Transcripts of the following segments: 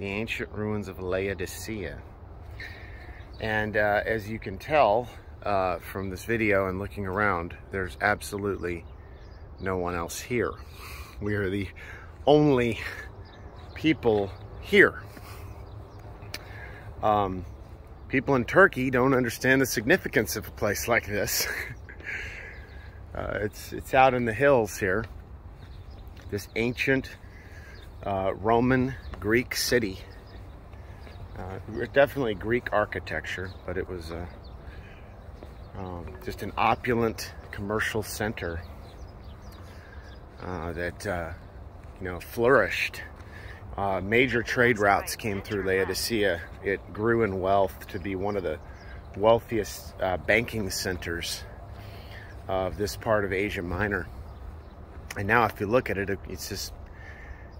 the ancient ruins of Laodicea. And uh, as you can tell uh, from this video and looking around, there's absolutely no one else here. We are the only people here. Um, people in Turkey don't understand the significance of a place like this. uh, it's, it's out in the hills here. This ancient uh, Roman Greek city. Uh, definitely Greek architecture, but it was uh, um, just an opulent commercial center uh, that uh, you know flourished. Uh, major trade routes came through Laodicea. It grew in wealth to be one of the wealthiest uh, banking centers of this part of Asia Minor. And now, if you look at it, it's just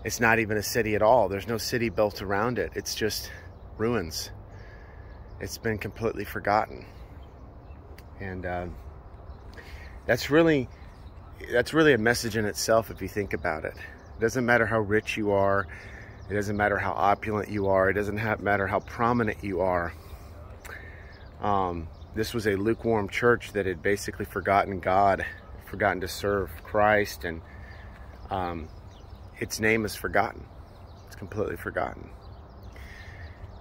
it's not even a city at all. There's no city built around it. It's just ruins. It's been completely forgotten. And uh, that's really that's really a message in itself if you think about it. It doesn't matter how rich you are. It doesn't matter how opulent you are. It doesn't matter how prominent you are. Um, this was a lukewarm church that had basically forgotten God, forgotten to serve Christ, and um, its name is forgotten. It's completely forgotten.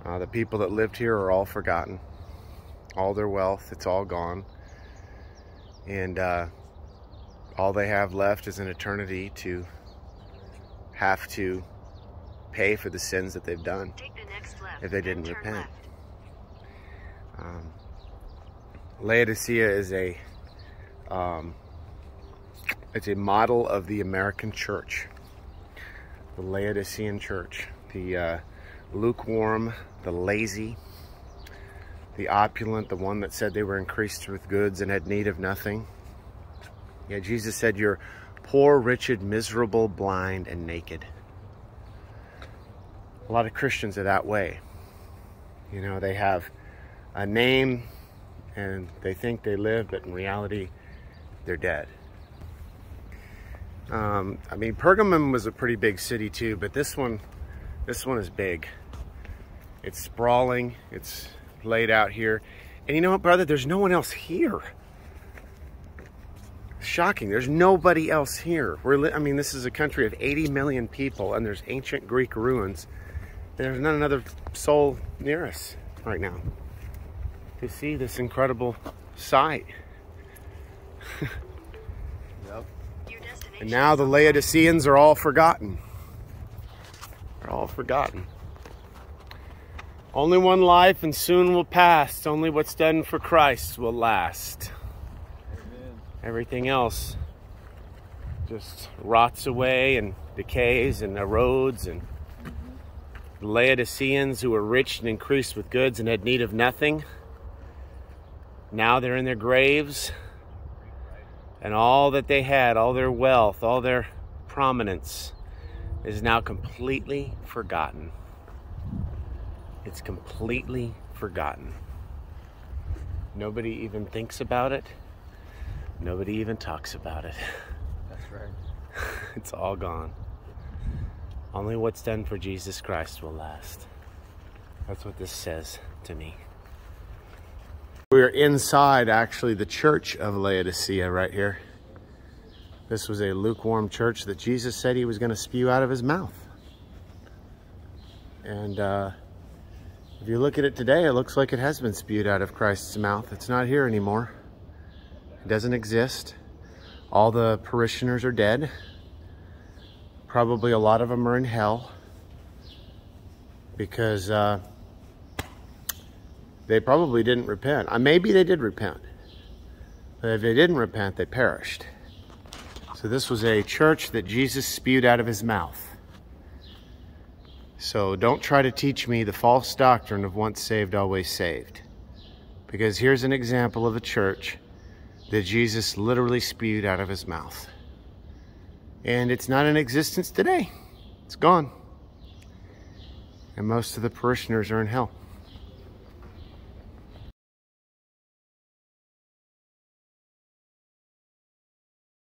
Uh, the people that lived here are all forgotten. All their wealth, it's all gone. And uh, all they have left is an eternity to have to pay for the sins that they've done the if they didn't repent. Um, Laodicea is a um, it's a model of the American church the Laodicean church. The uh, lukewarm, the lazy, the opulent, the one that said they were increased with goods and had need of nothing. Yeah, Jesus said, You're poor, wretched, miserable, blind, and naked. A lot of Christians are that way. You know, they have a name and they think they live, but in reality, they're dead. Um, I mean, Pergamum was a pretty big city too, but this one, this one is big. It's sprawling. It's laid out here. And you know what, brother? There's no one else here. Shocking. There's nobody else here. We're, I mean, this is a country of 80 million people, and there's ancient Greek ruins. There's not another soul near us right now to see this incredible sight. And now the Laodiceans are all forgotten. They're all forgotten. Only one life and soon will pass. Only what's done for Christ will last. Amen. Everything else just rots away and decays and erodes and the Laodiceans who were rich and increased with goods and had need of nothing. Now they're in their graves and all that they had, all their wealth, all their prominence is now completely forgotten. It's completely forgotten. Nobody even thinks about it. Nobody even talks about it. That's right. it's all gone. Only what's done for Jesus Christ will last. That's what this says to me. We're inside actually the church of Laodicea right here. This was a lukewarm church that Jesus said he was going to spew out of his mouth. And uh, if you look at it today, it looks like it has been spewed out of Christ's mouth. It's not here anymore. It doesn't exist. All the parishioners are dead. Probably a lot of them are in hell because uh, they probably didn't repent. Uh, maybe they did repent. But if they didn't repent, they perished. So this was a church that Jesus spewed out of his mouth. So don't try to teach me the false doctrine of once saved, always saved. Because here's an example of a church that Jesus literally spewed out of his mouth. And it's not in existence today. It's gone. And most of the parishioners are in hell.